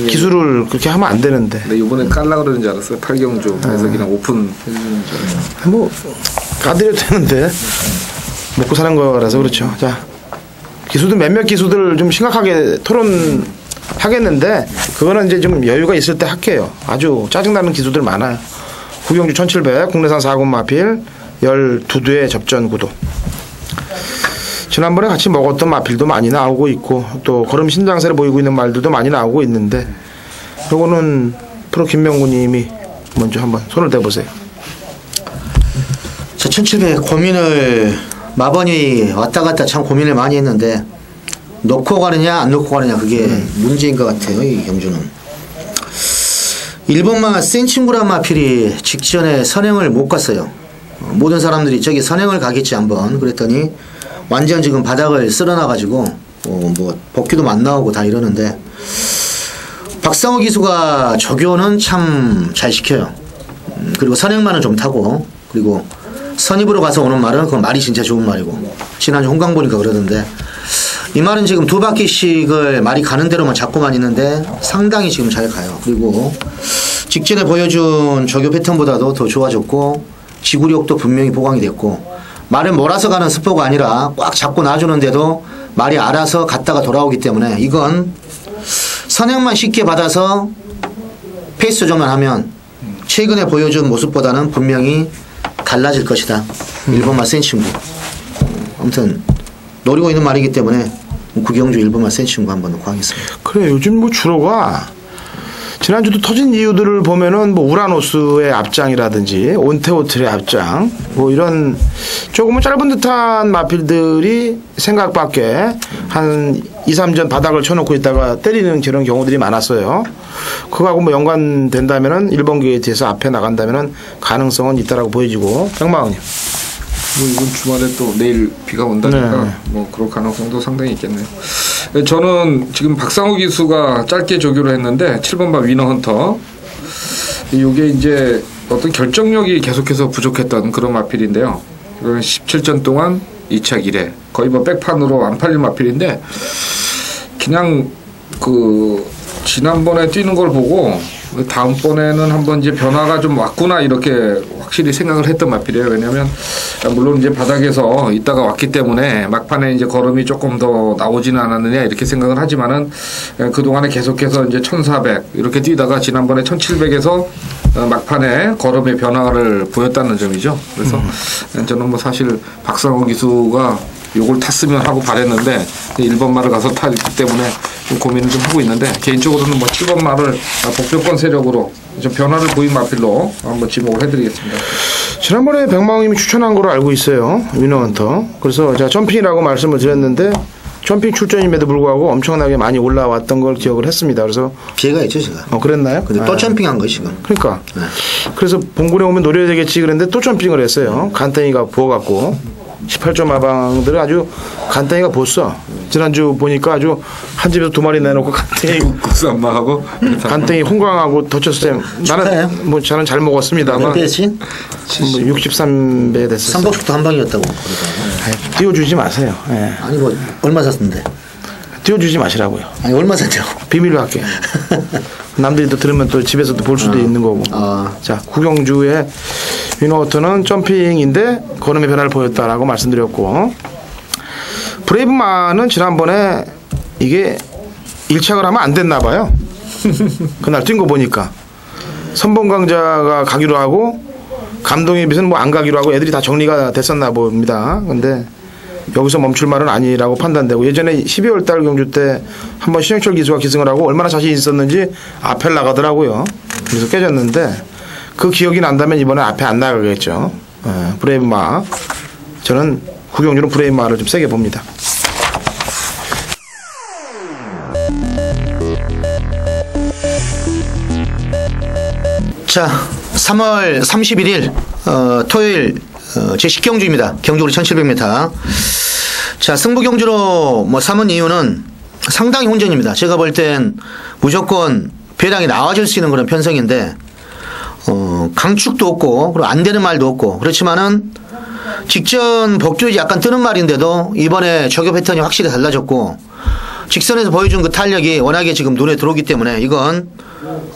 [SPEAKER 1] 기술을 그렇게 하면 안 되는데.
[SPEAKER 3] 근데 이번에 깔라 그러는 줄 알았어요. 8경주. 그래서 그냥 오픈 해주는 줄 알았어요.
[SPEAKER 1] 뭐 가드려도 되는데 먹고 사는 거라서 그렇죠. 자 기수들 몇몇 기수들 좀 심각하게 토론 하겠는데 그거는 이제 좀 여유가 있을 때 할게요. 아주 짜증나는 기수들 많아요. 구경주 1700 국내산 4군 마필 12두의 접전 구도. 지난번에 같이 먹었던 마필도 많이 나오고 있고 또 걸음 신장세를 보이고 있는 말들도 많이 나오고 있는데 요거는 프로 김명구 님이 먼저 한번 손을 대보세요.
[SPEAKER 2] 자, 1700 고민을 마번이 왔다 갔다 참 고민을 많이 했는데 넣고 가느냐 안 넣고 가느냐 그게 문제인 것 같아요 이 경주는. 1번마 센 친구란 마필이 직전에 선행을 못 갔어요. 어, 모든 사람들이 저기 선행을 가겠지 한번 그랬더니 완전 지금 바닥을 쓸어놔 가지고 어, 뭐 복귀도 안 나오고 다 이러는데 박상호 기수가 조교는 참 잘 시켜요. 음, 그리고 선행만은 좀 타고 그리고 선입으로 가서 오는 말은 그건 말이 진짜 좋은 말이고. 지난주 홍강 보니까 그러던데. 이 말은 지금 두 바퀴씩을 말이 가는 대로만 잡고만 있는데 상당히 지금 잘 가요. 그리고 직전에 보여준 조교 패턴보다도 더 좋아졌고 지구력도 분명히 보강이 됐고 말을 몰아서 가는 스포가 아니라 꽉 잡고 놔주는데도 말이 알아서 갔다가 돌아오기 때문에 이건 선행만 쉽게 받아서 페이스 조정만 하면 최근에 보여준 모습보다는 분명히 달라질 것이다. 일본만 센 친구. 아무튼 노리고 있는 말이기 때문에 구경주 1번만 센 친구 한번 넣고 하겠습니다.
[SPEAKER 1] 그래 요즘 뭐 주로가 지난주도 터진 이유들을 보면은 뭐 우라노스의 앞장이라든지 온테오틀의 앞장 뭐 이런 조금은 짧은 듯한 마필들이 생각밖에 한 2, 3전 바닥을 쳐놓고 있다가 때리는 그런 경우들이 많았어요. 그거하고 뭐 연관된다면은 1번 게이트에서 앞에 나간다면은 가능성은 있다라고 보여지고 백마은님
[SPEAKER 3] 뭐 이번 주말에 또 내일 비가 온다니까
[SPEAKER 1] 네.
[SPEAKER 3] 뭐 그럴 가능성도 상당히 있겠네요. 네, 저는 지금 박상우 기수가 짧게 조교를 했는데 7번 바 위너 헌터 이게 이제 어떤 결정력이 계속해서 부족했던 그런 마필인데요. 17전 동안 2차 1회 거의 뭐 백판으로 안 팔린 마필인데 그냥 그 지난번에 뛰는 걸 보고 다음번에는 한번 이제 변화가 좀 왔구나 이렇게 확실히 생각을 했던 마필이에요. 왜냐하면 물론 이제 바닥에서 있다가 왔기 때문에 막판에 이제 걸음이 조금 더 나오지는 않았느냐 이렇게 생각을 하지만은 그 동안에 계속해서 이제 1,400 이렇게 뛰다가 지난번에 1,700에서 막판에 걸음의 변화를 보였다는 점이죠. 그래서 저는 뭐 사실 박상호 기수가 요걸 탔으면 하고 바랬는데 1번 말을 가서 타기 때문에 좀 고민을 좀 하고 있는데 개인적으로는 뭐 7번 말을 복병권 세력으로 좀 변화를 보인 마필로 한번 지목을 해드리겠습니다.
[SPEAKER 1] 지난번에 백마왕님이 추천한 거로 알고 있어요. 위너헌터. 그래서 제가 점핑이라고 말씀을 드렸는데 점핑 출전임에도 불구하고 엄청나게 많이 올라왔던 걸 기억을 했습니다. 그래서
[SPEAKER 2] 피해가 있죠 제가.
[SPEAKER 1] 어 그랬나요?
[SPEAKER 2] 근데 또
[SPEAKER 1] 아,
[SPEAKER 2] 점핑한 거 지금.
[SPEAKER 1] 그러니까 그래서 본군에 오면 노려야 되겠지 그랬는데 또 점핑을 했어요. 간땡이가 부어갖고 18점 마방들은 아주 간땡이가 보았어. 지난주 보니까 아주 한 집에서 두 마리 내놓고 간땡이
[SPEAKER 3] 국수 안마하고
[SPEAKER 1] 간땡이 홍광하고 때
[SPEAKER 2] 축하해요.
[SPEAKER 1] 나는 뭐 저는 잘 먹었습니다만
[SPEAKER 2] 몇 배지?
[SPEAKER 1] 뭐 63배 됐었어요.
[SPEAKER 2] 삼복숙도 한 방이었다고.
[SPEAKER 1] 띄워주지 마세요. 예.
[SPEAKER 2] 아니 뭐 얼마 샀는데?
[SPEAKER 1] 띄워주지 마시라고요.
[SPEAKER 2] 아니 얼마 샀냐고.
[SPEAKER 1] 비밀로 할게요. 남들이 또 들으면 또 집에서도 볼 수도 있는 거고.
[SPEAKER 2] 아.
[SPEAKER 1] 자, 구경주의 위너워터는 점핑인데 걸음의 변화를 보였다라고 말씀드렸고 브레이브만은 지난번에 이게 일착을 하면 안 됐나 봐요. 그날 뛴 거 보니까 선봉 강자가 가기로 하고 감독의 빛은 뭐안 가기로 하고 애들이 다 정리가 됐었나 봅니다. 근데 여기서 멈출 말은 아니라고 판단되고 예전에 12월 달 경주 때 한번 신영철 기수가 기승을 하고 얼마나 자신 있었는지 앞에 나가더라고요. 그래서 깨졌는데 그 기억이 난다면 이번에 앞에 안 나가겠죠. 예, 브레이브마. 저는 구경주는 브레이브마를 좀 세게 봅니다.
[SPEAKER 2] 자, 3월 31일 어, 토요일 어, 제 10경주입니다. 경주로 1700m. 자, 승부 경주로 뭐 삼은 이유는 상당히 혼전입니다. 제가 볼 땐 무조건 배당이 나와줄 수 있는 그런 편성인데 어, 강축도 없고 그리고 안 되는 말도 없고 그렇지만은 직전 복주이 약간 뜨는 말인데도 이번에 저교 패턴이 확실히 달라졌고 직선에서 보여준 그 탄력이 워낙에 지금 눈에 들어오기 때문에 이건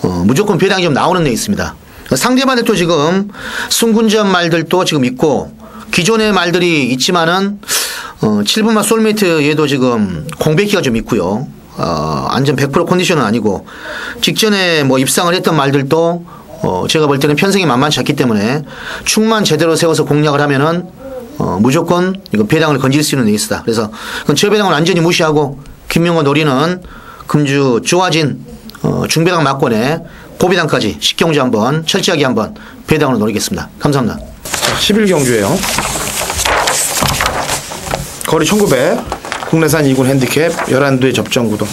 [SPEAKER 2] 어, 무조건 배당이 좀 나오는 데 있습니다. 상대방에 또 지금 순군전 말들도 지금 있고 기존의 말들이 있지만은 어, 7분만 솔메이트 얘도 지금 공백기가 좀 있고요. 어, 안전 100% 컨디션은 아니고 직전에 뭐 입상을 했던 말들도 어, 제가 볼 때는 편성이 만만치 않기 때문에 축만 제대로 세워서 공략을 하면은 어, 무조건 이거 배당을 건질 수 있는 에이스다. 그래서 그건 저 배당을 완전히 무시하고 김명호 노리는 금주 좋아진 어, 중배당 막권에 고배당까지 식경주 한번 철저하게 한번 배당으로 노리겠습니다. 감사합니다.
[SPEAKER 1] 자, 11경주예요. 거리 1900. 국내산 2군 핸디캡 11두의 접전 구도.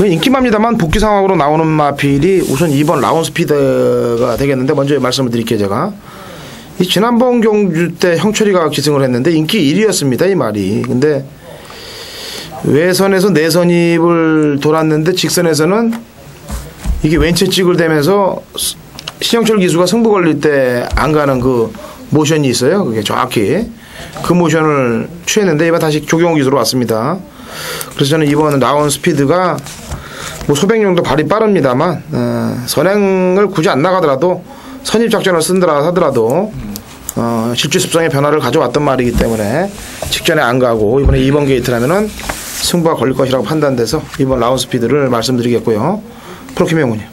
[SPEAKER 1] 이건 인기마입니다만 복귀 상황으로 나오는 마필이 우선 2번 라운 스피드가 되겠는데 먼저 말씀을 드릴게요 제가. 이 지난번 경주 때 형철이가 기승을 했는데 인기 1위였습니다 이 말이. 근데 외선에서 내선입을 돌았는데 직선에서는 이게 왼체 찍을 대면서 스- 신영철 기수가 승부 걸릴 때 안 가는 그 모션이 있어요. 그게 정확히 그 모션을 취했는데 이번 다시 조경호 기수로 왔습니다. 그래서 저는 이번 라운 스피드가 뭐 소백용도 발이 빠릅니다만 어, 선행을 굳이 안 나가더라도 선입 작전을 쓴다라 하더라도 어, 실주 습성의 변화를 가져왔던 말이기 때문에 직전에 안 가고 이번에 2번 게이트라면은 승부가 걸릴 것이라고 판단돼서 이번 라운 스피드를 말씀드리겠고요. 프로키메 문님.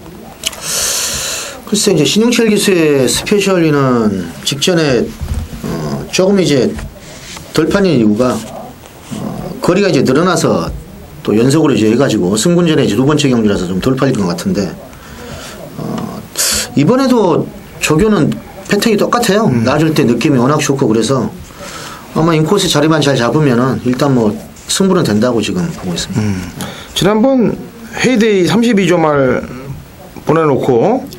[SPEAKER 2] 글쎄 이제 신용철 기수의 스페셜리는 직전에 어, 조금 이제 덜 팔린 이유가 거리가 이제 늘어나서 또 연속으로 이제 해가지고 승군전에 이제 두 번째 경기라서 좀 덜 팔린 것 같은데 어, 이번에도 조교는 패턴이 똑같아요.
[SPEAKER 1] 음.
[SPEAKER 2] 낮을 때 느낌이 워낙 좋고 그래서 아마 인코스 자리만 잘 잡으면은 일단 뭐 승부는 된다고 지금 보고 있습니다.
[SPEAKER 1] 음. 지난번 헤이데이 32조 말 보내놓고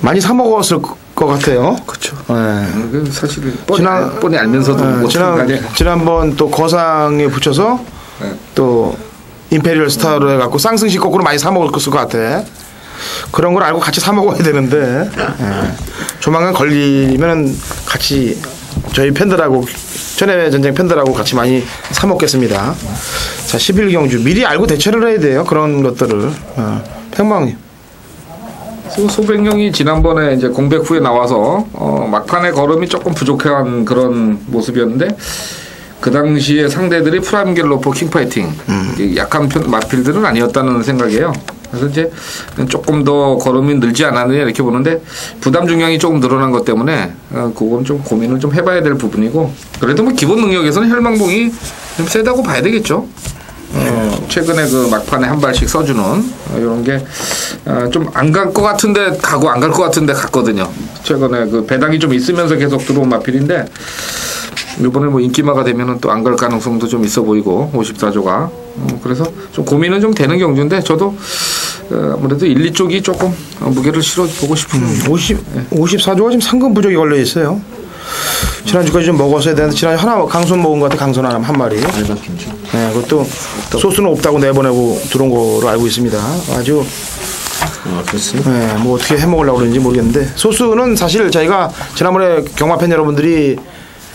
[SPEAKER 1] 많이 사 먹었을 것 같아요.
[SPEAKER 3] 그렇죠.
[SPEAKER 1] 네.
[SPEAKER 3] 그 사실 뻔히,
[SPEAKER 1] 지난-
[SPEAKER 3] 알- 뻔히 알면서도
[SPEAKER 1] 네,
[SPEAKER 3] 못 하는 거
[SPEAKER 1] 지난. 지난번 또 거상에 붙여서
[SPEAKER 3] 네.
[SPEAKER 1] 또 임페리얼 스타로 해갖고 쌍승시 거꾸로 많이 사 먹었을 것 같아. 그런 걸 알고 같이 사 먹어야 되는데 예. 조만간 걸리면 같이 저희 팬들하고 쩐의 전쟁 팬들하고 같이 많이 사 먹겠습니다. 자 11 경주 미리 알고 대처를 해야 돼요 그런 것들을 어. 팽방님
[SPEAKER 3] 소- 소백령이 지난번에 이제 공백 후에 나와서 어, 막판에 걸음이 조금 부족한 그런 모습이었는데 그 당시에 상대들이 프라임 갤로퍼 킹파이팅 이게 약한 편 마필들은 아니었다는 생각이에요. 그래서 이제 조금 더 걸음이 늘지 않았느냐 이렇게 보는데 부담 중량이 조금 늘어난 것 때문에 어, 그건 좀 고민을 좀 해봐야 될 부분이고 그래도 뭐 기본 능력에서는 혈망봉이 좀 세다고 봐야 되겠죠. 어, 최근에 그 막판에 한 발씩 써주는 어, 이런 게 좀 안 갈 것 같은데 가고 안 갈 것 같은데 갔거든요. 최근에 그 배당이 좀 있으면서 계속 들어온 마필인데 이번에 뭐 인기마가 되면은 또 안 갈 가능성도 좀 있어 보이고 54조가 어, 그래서 좀 고민은 좀 되는 경주인데 저도 어, 아무래도 1, 2쪽이 조금 어, 무게를 실어 보고 싶은
[SPEAKER 1] 50 54조가 지금 상금 부족이 걸려 있어요. 지난주까지 좀 먹었어야 되는데 지난주 하나 강손 먹은 것 같아 강손 하나 한 마리.
[SPEAKER 2] 알바김치.
[SPEAKER 1] 네, 그것도 소스는 없다고 내보내고 들어온 거로 알고 있습니다. 아주
[SPEAKER 2] 아 그렇습니다.
[SPEAKER 1] 네, 뭐 어떻게 해 먹으려고 그러는지 모르겠는데 소스는 사실 저희가 지난번에 경마 팬 여러분들이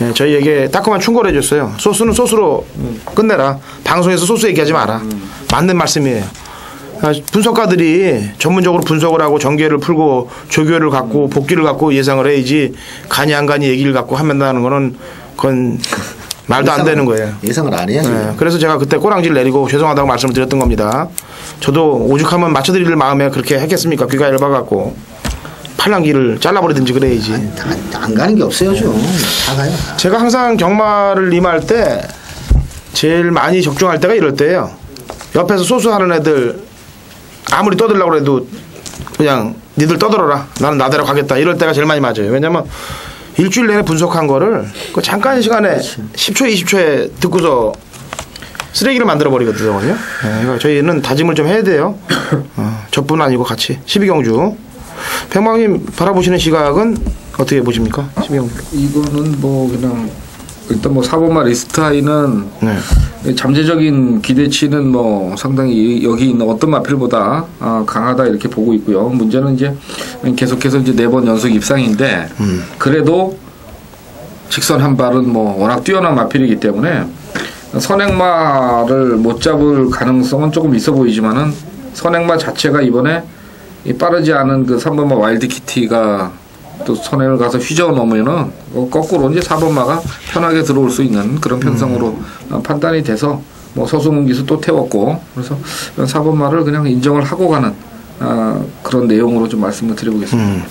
[SPEAKER 1] 예, 저희에게 따끔한 충고를 해줬어요. 소스는 소스로 끝내라. 방송에서 소스 얘기하지 마라. 맞는 말씀이에요. 아, 분석가들이 전문적으로 분석을 하고 전개를 풀고 조교를 갖고 복귀를 갖고 예상을 해야지 간이 안 간이 얘기를 갖고 하면다는 거는 그건 말도 안 되는 거예요.
[SPEAKER 2] 예상을 안 해야죠.
[SPEAKER 1] 네, 그래서 제가 그때 꼬랑지를 내리고 죄송하다고 말씀을 드렸던 겁니다. 저도 오죽하면 맞춰드릴 마음에 그렇게 했겠습니까? 귀가 얇아갖고 팔랑귀를 잘라버리든지 그래야지.
[SPEAKER 2] 안, 안 가는 게 없어요 좀. 다 가요.
[SPEAKER 1] 제가 항상 경마를 임할 때 제일 많이 적중할 때가 이럴 때예요. 옆에서 소수하는 애들 아무리 떠들려고 해도 그냥 니들 떠들어라. 나는 나대로 가겠다. 이럴 때가 제일 많이 맞아요. 왜냐면 일주일 내내 분석한 거를 그 잠깐 시간에 10초, 20초에 듣고서 쓰레기를 만들어 버리거든요. 네, 저희는 다짐을 좀 해야 돼요. 어, 저뿐 아니고 같이 12경주. 백망님 바라보시는 시각은 어떻게 보십니까? 12경주.
[SPEAKER 3] 이거는 뭐 그냥 일단 뭐 사본마 리스타이는
[SPEAKER 1] 네.
[SPEAKER 3] 잠재적인 기대치는 뭐 상당히 여기 있는 어떤 마필보다 아, 강하다 이렇게 보고 있고요. 문제는 이제 계속해서 이제 네 번 연속 입상인데 그래도 직선 한 발은 뭐 워낙 뛰어난 마필이기 때문에 선행마를 못 잡을 가능성은 조금 있어 보이지만은 선행마 자체가 이번에 이 빠르지 않은 그 3번마 와일드 키티가 또 선행을 가서 휘저어 놓으면은 어, 거꾸로 이제 4번마가 편하게 들어올 수 있는 그런 편성으로 어, 판단이 돼서 뭐 서승훈 기수 또 태웠고 그래서 4번마를 그냥 인정을 하고 가는 아, 그런 내용으로 좀 말씀을 드려보겠습니다.
[SPEAKER 1] 음.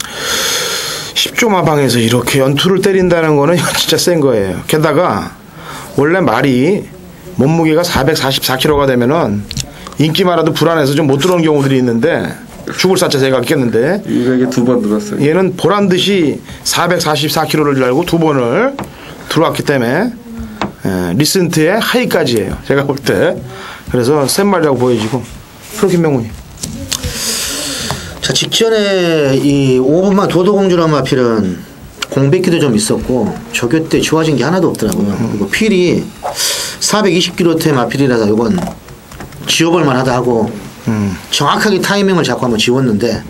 [SPEAKER 1] 10조 마방에서 이렇게 연투를 때린다는 거는 진짜 센 거예요. 게다가 원래 말이 몸무게가 444kg가 되면은 인기마라도 불안해서 좀 못 들어오는 경우들이 있는데 죽을 사자 생각했는데
[SPEAKER 3] 이게 두번 들었어요.
[SPEAKER 1] 얘는 보란 듯이 444kg를 알고 두 번을 들어왔기 때문에 예, 리센트의 하이까지예요. 제가 볼 때. 그래서 센 말이라고 보여지고. 프로 김명훈이.
[SPEAKER 2] 자 직전에 이 5분만 도도공주란 마필은 공백기도 좀 있었고 조교 때 좋아진 게 하나도 없더라고요. 그리고 필이 420kg대 마필이라서 이건 지워볼 만하다 하고
[SPEAKER 1] 음.
[SPEAKER 2] 정확하게 타이밍을 잡고 한번 지웠는데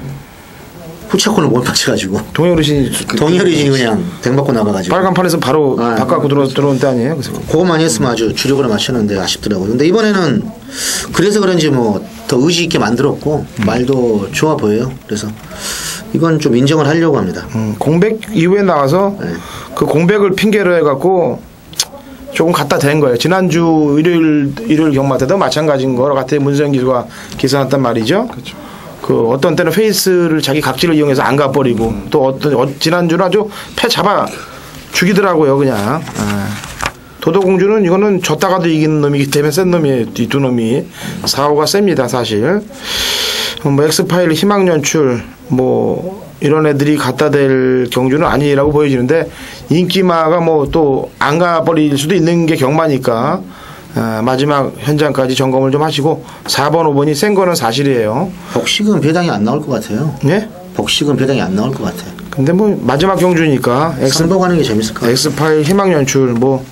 [SPEAKER 2] 후차콘을 못 맞춰가지고
[SPEAKER 1] 동해어르신이
[SPEAKER 2] 동열이 그냥 백 맞고 나가가지고
[SPEAKER 1] 빨간 판에서 바로
[SPEAKER 2] 아,
[SPEAKER 1] 바깥으로 들어, 들어온 때 아니에요? 그래서
[SPEAKER 2] 그거만 했으면 아주 주력으로 맞췄는데 아쉽더라고요. 근데 이번에는 그래서 그런지 뭐 더 의지 있게 만들었고 말도 좋아 보여요. 그래서 이건 좀 인정을 하려고 합니다.
[SPEAKER 1] 음, 공백 이후에 나와서
[SPEAKER 2] 네.
[SPEAKER 1] 그 공백을 핑계로 해갖고 조금 갖다 댄 거예요. 지난주 일요일 일요일 경마 때도 마찬가지인 거 같아 문세영 기수가 기사났단 말이죠. 그 어떤 때는 페이스를 자기 각질을 이용해서 안 가버리고 또 어떤 어, 지난주는 아주 패 잡아 죽이더라고요 그냥. 아. 도도공주는 이거는 졌다가도 이기는 놈이기 때문에 센 놈이에요. 이 두 놈이. 4, 5가 셉니다, 사실. 뭐 엑스파일 희망 연출 뭐 이런 애들이 갖다 댈 경주는 아니라고 보여지는데 인기마가 뭐 또 안 가버릴 수도 있는 게 경마니까 아, 마지막 현장까지 점검을 좀 하시고 4번, 5번이 센 거는 사실이에요.
[SPEAKER 2] 복식은 배당이 안 나올 것 같아요.
[SPEAKER 1] 예?
[SPEAKER 2] 복식은 배당이 안 나올 것 같아.
[SPEAKER 1] 근데 뭐 마지막 경주니까 엑스,
[SPEAKER 2] 승복하는 게 재밌을 것 같아.
[SPEAKER 1] 엑스파일 희망 연출 뭐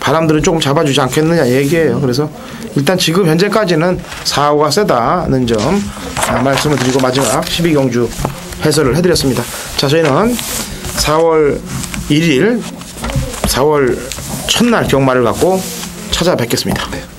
[SPEAKER 1] 바람들은 조금 잡아주지 않겠느냐 얘기예요. 그래서 일단 지금 현재까지는 4, 5가 세다는 점 아, 말씀을 드리고 마지막 12경주 해설을 해드렸습니다. 자 저희는 4월 1일 4월 첫날 경마를 갖고 찾아뵙겠습니다.